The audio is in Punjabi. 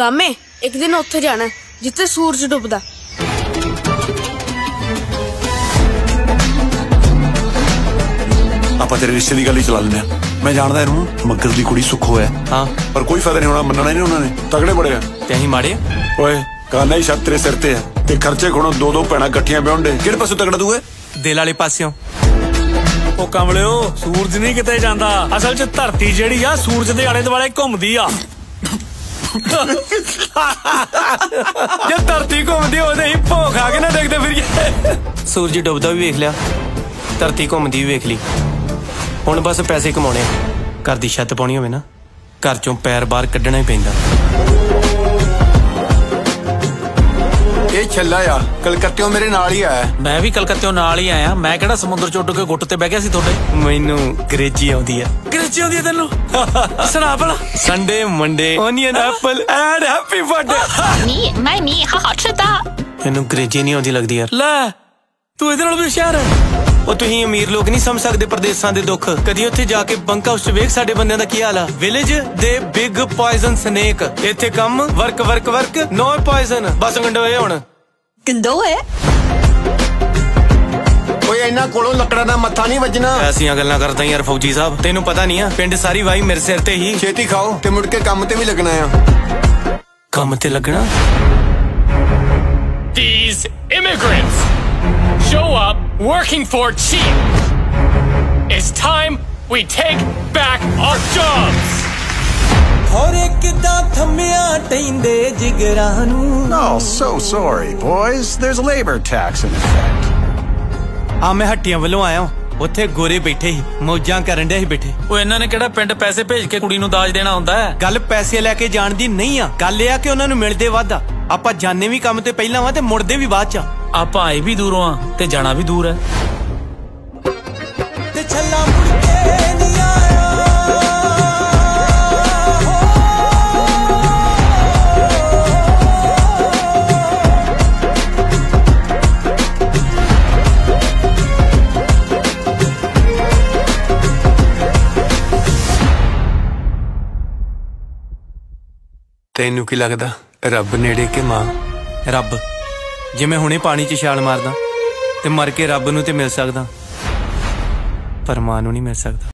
ਗਾਮੇ ਇੱਕ ਦਿਨ ਉੱਥੇ ਜਾਣਾ ਹੈ, ਜਿੱਥੇ ਸੂਰਜ ਡੁੱਬਦਾ ਆਪਾਂ ਤੇਰੇ ਰਿਸ਼ਤੇ ਦੀ ਗੱਲ ਹੀ ਚਲਾ ਲੈਂਦੇ ਆ ਮੈਂ ਜਾਣਦਾ ਇਹਨੂੰ ਮੱਗਰ ਦੀ ਕੁੜੀ ਸੁੱਖੋ ਹੈ ਹਾਂ ਪਰ ਕੋਈ ਫਾਇਦਾ ਨਹੀਂ ਹੋਣਾ ਮੰਨਣਾ ਹੀ ਨਹੀਂ ਉਹਨਾਂ ਨੇ ਤਗੜੇ ਬੜੇ ਆ ਤੇ ਅਸੀਂ ਮਾੜੇ ਆ? ਓਏ ਕਾਨਾ ਹੀ ਛੱਤ ਤੇਰੇ ਸਿਰ ਤੇ ਆ ਤੇ ਖਰਚੇ ਖੁਣੋ ਦੋ ਦੋ ਭੈਣਾਂ ਇਕੱਠੀਆਂ ਵਿਆਹੁੰਦੇ ਕਿਹੜੇ ਪਾਸੋਂ ਤਗੜਾ ਤੂੰ ਏ ਦਿਲ ਵਾਲੇ ਪਾਸਿਓਂ ਉਹ ਕਮਲਿਓ ਸੂਰਜ ਨਹੀਂ ਕਿਤੇ ਜਾਂਦਾ ਅਸਲ 'ਚ ਧਰਤੀ ਜਿਹੜੀ ਆ ਸੂਰਜ ਦੇ ਆਲੇ ਦੁਆਲੇ ਘੁੰਮਦੀ ਆ ਜੇ ਧਰਤੀ ਘੁੰਮਦੀ ਉਹਦੇ ਹੀ ਭੋਖ ਆ ਕੇ ਨਾ ਦੇਖਦੇ ਫਿਰੀਏ ਸੂਰਜ ਡੁੱਬਦਾ ਵੀ ਵੇਖ ਲਿਆ। ਧਰਤੀ ਘੁੰਮਦੀ ਵੀ ਵੇਖ ਲਈ। ਹੁਣ ਬਸ ਪੈਸੇ ਕਮਾਉਣੇ ਘਰ ਦੀ ਛੱਤ ਪਾਉਣੀ ਹੋਵੇ ਨਾ। ਘਰ ਚੋਂ ਪੈਰ ਬਾਹਰ ਕੱਢਣਾ ਹੀ ਪੈਂਦਾ। ਛੱਲਾ ਆ ਕਲਕੱਤਿਓਂ ਮੇਰੇ ਨਾਲ ਹੀ ਆਇਆ ਮੈਂ ਵੀ ਕਲਕੱਤਿਓਂ ਨਾਲ ਹੀ ਆਇਆ। ਮੈਂ ਕਿਹੜਾ ਸਮੁੰਦਰ ਚ ਉੱਡ ਕੇ ਗੁੱਟ ਤੇ ਬਹਿ ਗਿਆ ਸੀ ਤੁਹਾਡੇ? ਮੈਨੂੰ ਗਰੇਜੀ ਆਉਂਦੀ ਆ। ਗਰੇਜੀ ਆਉਂਦੀ ਆ ਤੈਨੂੰ? ਸੁਣਾ ਭਲਾ। Sunday Monday onion apple and happy birthday ਨੀ ਮੈਂ ਨੀ ਹਾ ਹਾ ਚਤਾ ਮੈਨੂੰ ਗਰੇਜੀ ਨਹੀਂ ਆਉਂਦੀ ਲੱਗਦੀ ਯਾਰ। ਲੈ ਤੂੰ ਇਹਦੇ ਨਾਲ ਵੀ ਹੁਸ਼ਿਆਰ ਹੈ ਉਹ ਤੁਸੀਂ ਅਮੀਰ ਲੋਕ ਨਹੀਂ ਸਮਝ ਸਕਦੇ ਪ੍ਰਦੇਸਾਂ ਦੇ ਦੁੱਖ। ਕਦੀ ਉੱਥੇ ਜਾ ਕੇ ਬੰਕ ਹਾਊਸ 'ਚ ਵੇਖ ਸਾਡੇ ਬੰਦਿਆਂ ਦਾ ਕੀ ਹਾਲ ਆ? ਵਿਲੇਜ ਦੇ ਬਿਗ ਪੋਇਜ਼ਨ ਸਨੇਕ ਇੱਥੇ ਕੰਮ work work work no poison ਬਸ ਗੰਡੋਏ ਹੁਣ। ਗੰਦੋਏ ਓਏ ਇੰਨਾ ਕੋਲੋਂ ਲੱਕੜਾਂ ਦਾ ਮੱਥਾ ਨਹੀਂ ਵੱਜਣਾ। ਐਸੀਆਂ ਗੱਲਾਂ ਕਰਦਾ ਯਾਰ ਫੌਜੀ ਸਾਹਿਬ। ਤੈਨੂੰ ਪਤਾ ਨਹੀਂ ਆ ਪਿੰਡ ਸਾਰੀ ਵਾਈ ਮੇਰੇ ਸਿਰ ਤੇ ਹੀ। ਛੇਤੀ ਖਾਓ ਤੇ ਮੁੜ ਕੇ ਕੰਮ ਤੇ ਵੀ ਲੱਗਣਾ ਆ। ਕੰਮ ਤੇ ਲੱਗਣਾ? These immigrants show up working for cheap. It's time we take back our jobs. ਟੈਂਦੇ ਜਿਗਰਾਂ ਨੂੰ। Oh, so sorry, boys. There's a labor tax in effect. ਆ ਮੈਂ ਹੱਟੀਆਂ ਵੱਲੋਂ ਆਇਆ ਉੱਥੇ ਗੋਰੇ ਬੈਠੇ ਸੀ ਮੌਜਾਂ ਕਰਨ ਦੇ ਸੀ ਬੈਠੇ। ਉਹ ਇਹਨਾਂ ਨੇ ਕਿਹੜਾ ਪਿੰਡ ਪੈਸੇ ਭੇਜ ਕੇ ਕੁੜੀ ਨੂੰ ਦਾਜ ਦੇਣਾ ਹੁੰਦਾ ਹੈ? ਗੱਲ ਪੈਸੇ ਲੈ ਕੇ ਜਾਣ ਦੀ ਨਹੀਂ ਆ। ਗੱਲ ਇਹ ਆ ਕਿ ਉਹਨਾਂ ਨੂੰ ਮਿਲਦੇ ਵੱਧ ਆ। ਆਪਾਂ ਜਾਣੇ ਵੀ ਕੰਮ ਤੇ ਪਹਿਲਾਂ ਵਾ ਤੇ ਮੁੜਦੇ ਵੀ ਬਾਅਦ ਚ ਆ। ਆਪਾਂ ਆਏ ਵੀ ਦੂਰੋਂ ਆ ਤੇ ਜਾਣਾ ਵੀ ਦੂਰ ਹੈ। ਤੈਨੂੰ ਕੀ ਲੱਗਦਾ? ਰੱਬ ਨੇੜੇ ਕਿ ਮਾਂ? ਰੱਬ, ਜੇ ਮੈਂ ਹੁਣੇ ਪਾਣੀ 'ਚ ਛਾਲ ਮਾਰਦਾ ਤੇ ਮਰ ਕੇ ਰੱਬ ਨੂੰ ਤੇ ਮਿਲ ਸਕਦਾ, ਪਰ ਮਾਂ ਨੂੰ ਨਹੀਂ ਮਿਲ ਸਕਦਾ।